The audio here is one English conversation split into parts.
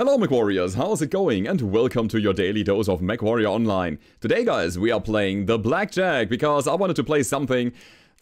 Hello MechWarriors, how's it going? And welcome to your daily dose of MechWarrior Online. Today guys, we are playing the Blackjack because I wanted to play something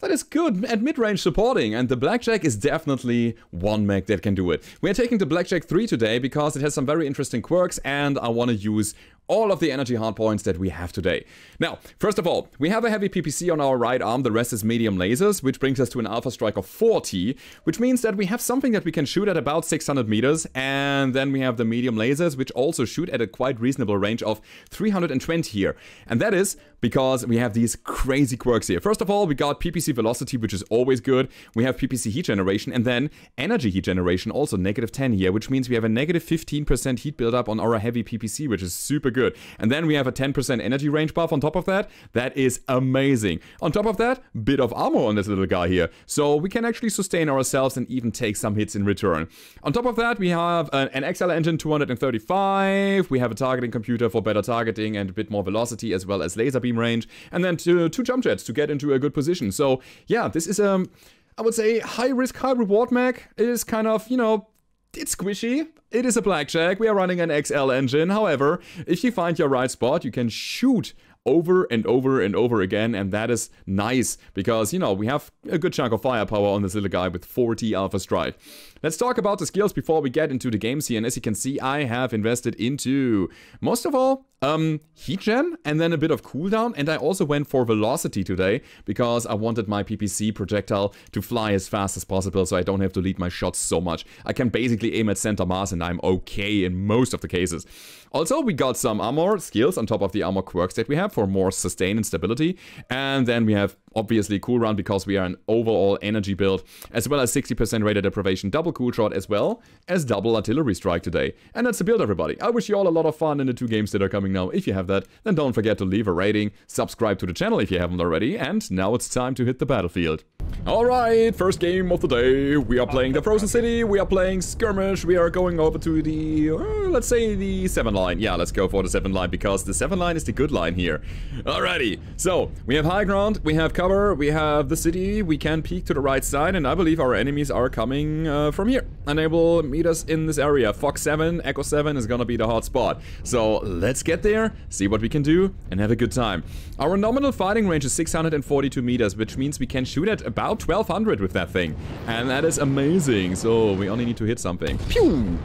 that is good at mid-range supporting, and the Blackjack is definitely one mech that can do it. We are taking the Blackjack 3 today because it has some very interesting quirks, and I want to use all of the energy hardpoints that we have today. Now, first of all, we have a heavy PPC on our right arm, the rest is medium lasers, which brings us to an alpha strike of 40, which means that we have something that we can shoot at about 600 meters, and then we have the medium lasers, which also shoot at a quite reasonable range of 320 here. And that is because we have these crazy quirks here. First of all, we got PPC velocity, which is always good. We have PPC heat generation, and then energy heat generation, also negative 10 here, which means we have a negative 15% heat buildup on our heavy PPC, which is super good. And then we have a 10% energy range buff on top of that. That is amazing. On top of that, bit of armor on this little guy here. So we can actually sustain ourselves and even take some hits in return. On top of that, we have an, an XL engine 235. We have a targeting computer for better targeting and a bit more velocity as well as laser beam range. And then two, two jump jets to get into a good position. So yeah, this is a... Um, I would say high risk, high reward mech. It is kind of, you know, it's squishy. It is a blackjack. We are running an XL engine. However, if you find your right spot, you can shoot over and over and over again and that is nice because you know we have a good chunk of firepower on this little guy with 40 alpha strike let's talk about the skills before we get into the games here and as you can see i have invested into most of all um heat gen and then a bit of cooldown and i also went for velocity today because i wanted my ppc projectile to fly as fast as possible so i don't have to lead my shots so much. I can basically aim at center mass and i'm okay in most of the cases. Also we got some armor skills on top of the armor quirks that we have for more sustain and stability. And then we have obviously cool run because we are an overall energy build, as well as 60% radar deprivation, double cool shot, as well as double artillery strike today. And that's the build, everybody. I wish you all a lot of fun in the two games that are coming now. If you have that, then don't forget to leave a rating, subscribe to the channel if you haven't already, and now it's time to hit the battlefield. Alright, first game of the day. We are playing the Frozen City, we are playing Skirmish, we are going over to the, uh, let's say the 7 line. Yeah, let's go for the 7 line, because the 7 line is the good line here. Alrighty, so we have high ground, we have cover, we have the city, we can peek to the right side, and I believe our enemies are coming uh, from here. And they will meet us in this area. Fox 7, Echo 7 is gonna be the hot spot. So let's get there, see what we can do, and have a good time. Our nominal fighting range is 642 meters, which means we can shoot at about 1200 with that thing. And that is amazing. So we only need to hit something. Pew!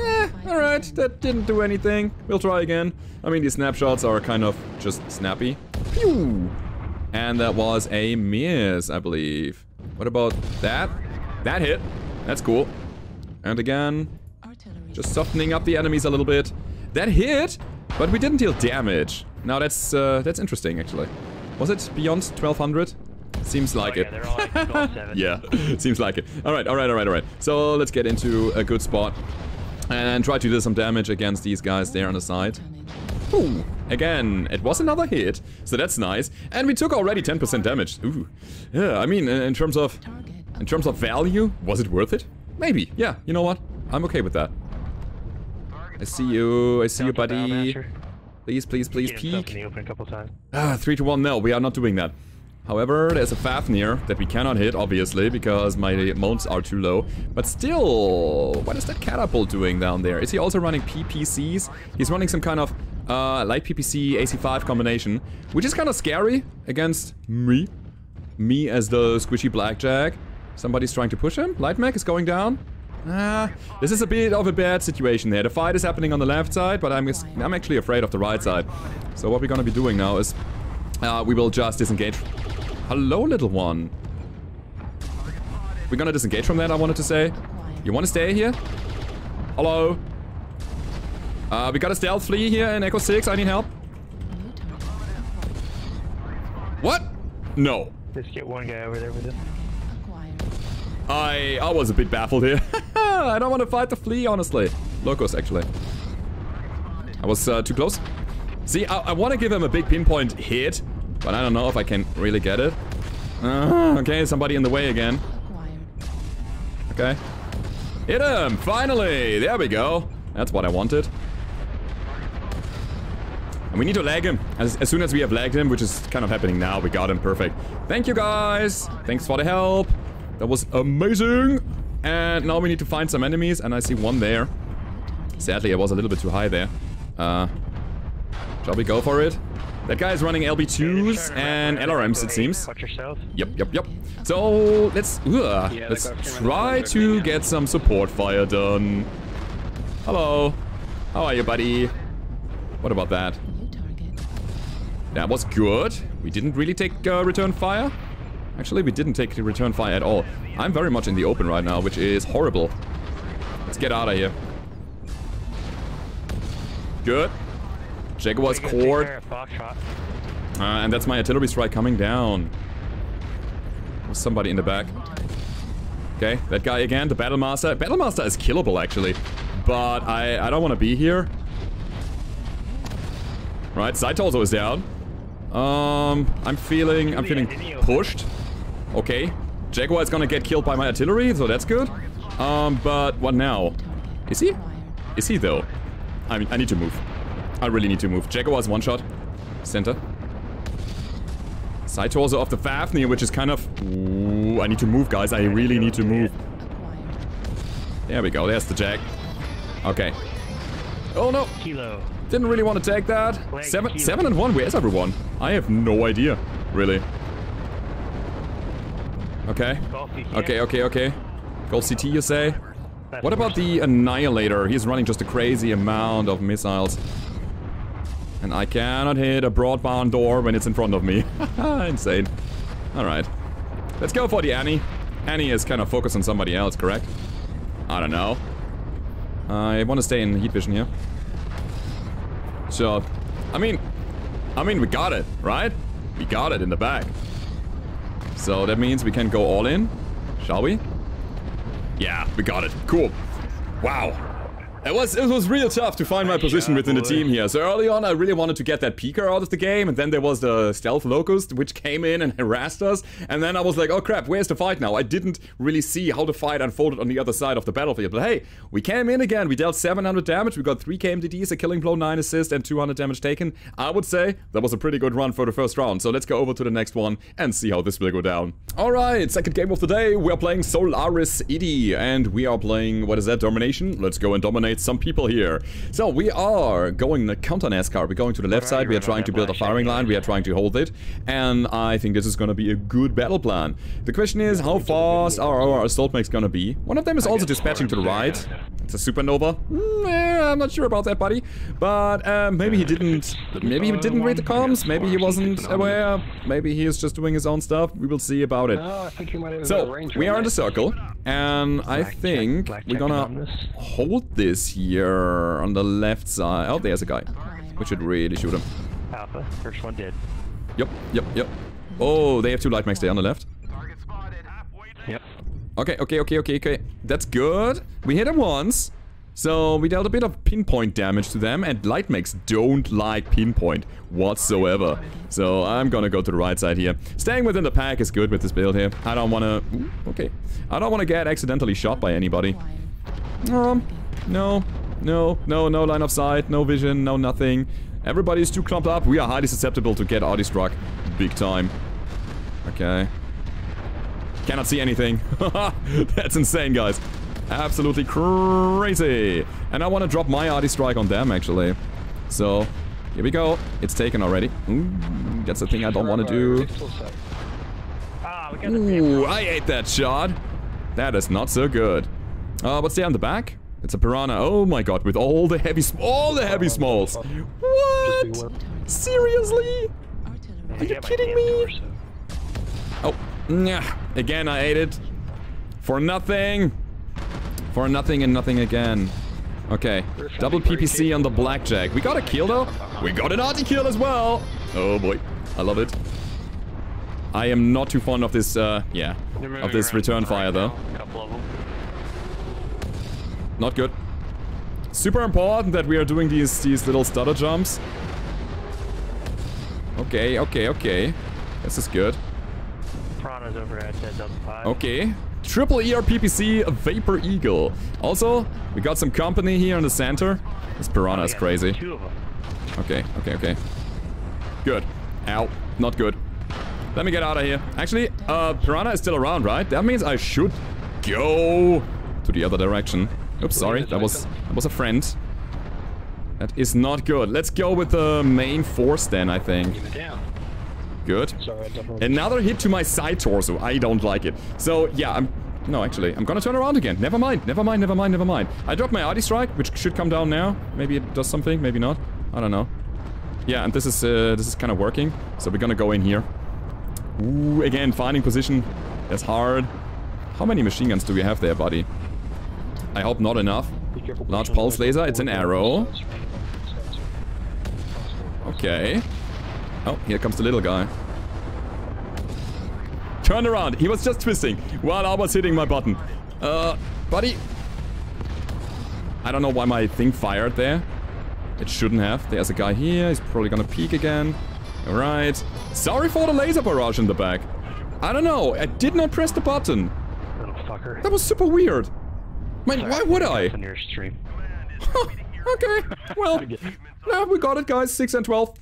Eh, alright, that didn't do anything. We'll try again. I mean, these snapshots are kind of just snappy. Pew! And that was a miss, I believe. What about that? That hit. That's cool. And again, just softening up the enemies a little bit. That hit, but we didn't deal damage. Now that's uh, that's interesting, actually. Was it beyond 1200? Seems like oh, yeah, it. yeah, seems like it. Alright, alright, alright, alright. So let's get into a good spot. And try to do some damage against these guys there on the side. Ooh, again, it was another hit, so that's nice. And we took already 10% damage. Ooh, yeah, I mean, in terms of, in terms of value, was it worth it? Maybe, yeah, you know what? I'm okay with that. I see you, I see you, buddy. Please, please, please, peek. Ah, 3 to 1, no, we are not doing that. However, there's a Fafnir that we cannot hit, obviously, because my mounts are too low. But still, what is that catapult doing down there? Is he also running PPCs? He's running some kind of uh, light PPC AC5 combination, which is kind of scary against me. Me as the squishy blackjack. Somebody's trying to push him. Light mech is going down. Ah, this is a bit of a bad situation there. The fight is happening on the left side, but I'm, I'm actually afraid of the right side. So what we're gonna be doing now is uh, we will just disengage Hello, little one. We're gonna disengage from that, I wanted to say. You wanna stay here? Hello? Uh, we got a stealth flea here in Echo 6. I need help. What? No. Just get one guy over there with him. I I was a bit baffled here. I don't want to fight the flea, honestly. Locust, actually. I was uh, too close. See, I, I want to give him a big pinpoint hit, but I don't know if I can really get it. Uh, okay, somebody in the way again. Okay. Hit him! Finally! There we go. That's what I wanted. And we need to leg him. As, as soon as we have legged him, which is kind of happening now, we got him. Perfect. Thank you, guys. Thanks for the help. That was amazing. And now we need to find some enemies, and I see one there. Sadly, I was a little bit too high there. Uh, shall we go for it? That guy is running LB2s and LRMs, it seems. Yep, yep, yep. So let's uh, let's they got camera try to get some support fire done. Hello, how are you, buddy? What about that? That was good. We didn't really take uh, return fire. Actually, we didn't take return fire at all. I'm very much in the open right now, which is horrible. Let's get out of here. Good. Jaguar's You can take cord. care of Foxtrot. Uh, and that's my artillery strike coming down. There's somebody in the back. Okay, that guy again, the Battlemaster. Battlemaster is killable, actually. But I, I don't want to be here. Right, also is down. Um, I'm feeling, I'm feeling pushed. Okay, Jaguar is gonna get killed by my artillery, so that's good. Um, but what now? Is he? Is he though? I mean, I need to move. I really need to move. Jaguar's one shot. Center. Side torso of the Fafnir, which is kind of... Ooh, I need to move, guys. I really need to move. There we go. There's the Jag. Okay. Oh, no. Kilo. Didn't really want to take that. Seven, kilo. seven and one. Where's everyone? I have no idea, really. Okay. Okay, okay, okay. Gold CT, you say? What about the Annihilator? He's running just a crazy amount of missiles. And I cannot hit a broadband door when it's in front of me. Insane. Alright. Let's go for the Annie. Annie is kind of focused on somebody else, correct? I don't know. I want to stay in heat vision here. So, I mean, I mean, we got it, right? We got it in the back. So that means we can go all in, shall we? Yeah, we got it. Cool. Wow. It was it was real tough to find my position within the team here. So early on, I really wanted to get that peeker out of the game, and then there was the stealth locust, which came in and harassed us. And then I was like, oh crap, where's the fight now? I didn't really see how the fight unfolded on the other side of the battlefield. But hey, we came in again. We dealt 700 damage. We got 3 KMDDs, a killing blow, 9 assist, and 200 damage taken. I would say that was a pretty good run for the first round. So let's go over to the next one and see how this will go down. Alright, second game of the day. We are playing Solaris City, and we are playing, what is that, Domination? Let's go and dominate some people here. So we are going the counter NASCAR. We're going to the left side. We are trying to build a firing line. We are trying to hold it. And I think this is going to be a good battle plan. The question is, how fast are our assault mechs going to be? One of them is also dispatching to the right. It's a supernova. Mm, eh, I'm not sure about that, buddy. But uh, maybe he didn't. Maybe he didn't read the comms. Maybe he wasn't aware. Maybe he is just doing his own stuff. We will see about it. No, I think you might have a So, we are in the circle, and I think we're gonna hold this here on the left side. Oh, there's a guy. We should really shoot him. Alpha. First one did. Yep, yep, yep. Oh, they have two light mechs there on the left. Yep. Okay, okay, okay, okay, okay. That's good. We hit him once. So we dealt a bit of pinpoint damage to them, and light mechs don't like pinpoint whatsoever. So I'm gonna go to the right side here. Staying within the pack is good with this build here. I don't wanna... Ooh, okay. I don't wanna get accidentally shot by anybody. Um, no, no, no, no line of sight, no vision, no nothing. Everybody's too clumped up. We are highly susceptible to get arty struck. Big time. Okay. Cannot see anything. That's insane, guys. Absolutely crazy. And I want to drop my arty strike on them, actually. So, here we go. It's taken already. Ooh, that's the thing I don't want to do. Pistol set. Ah, we got the Ooh, I ate that shot. That is not so good. Uh, what's there on the back? It's a piranha. Oh my god, with all the heavy, all the heavy smalls. What? Seriously? Are you kidding me? Again, I ate it. For nothing. For nothing and nothing again. Okay. Double PPC on the blackjack. We got a kill though. We got an arty kill as well. Oh boy. I love it. I am not too fond of this, uh, yeah, of this return fire though. A couple of them. Not good. Super important that we are doing these these little stutter jumps. Okay, okay, okay. This is good. Piranha's over at 10,005. Okay. Triple ER PPC Vapor Eagle. Also, we got some company here in the center. This piranha is Yeah, crazy. Two of them. Okay, okay, okay. Good. Ow. Not good. Let me get out of here. Actually, uh, piranha is still around, right? That means I should go to the other direction. Oops, sorry. That was that was a friend. That is not good. Let's go with the main force then, I think. Good. Sorry, I definitely. Another hit to my side torso. I don't like it. So, yeah, I'm... No, actually, I'm gonna turn around again. Never mind, never mind, never mind, never mind. I dropped my Arty Strike, which should come down now. Maybe it does something, maybe not. I don't know. Yeah, and this is, uh, this is kind of working. So we're gonna go in here. Ooh, again, finding position. That's hard. How many machine guns do we have there, buddy? I hope not enough. Large pulse laser, it's an arrow. Okay. Oh, here comes the little guy. Turn around. He was just twisting while I was hitting my button. Uh, buddy. I don't know why my thing fired there. It shouldn't have. There's a guy here. He's probably gonna peek again. Alright. Sorry for the laser barrage in the back. I don't know. I did not press the button. Little fucker. That was super weird. Man, Sorry, why would I? On your stream. okay, well, yeah, we got it, guys. 6 and 12.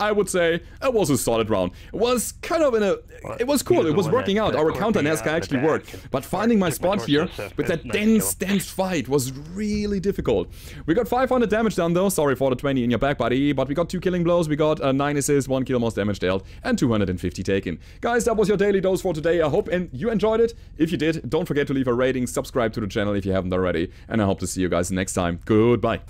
I would say it was a solid round. It was kind of in a... It was cool. It was working out. Our counter NASCAR actually worked. But finding my spot here with that dense, dense fight was really difficult. We got 500 damage done though. Sorry for the 20 in your back, buddy. But we got 2 killing blows. We got uh, 9 assists, 1 kill most damage dealt, and 250 taken. Guys, that was your daily dose for today. I hope and you enjoyed it. If you did, don't forget to leave a rating, subscribe to the channel if you haven't already. And I hope to see you guys next time. Goodbye.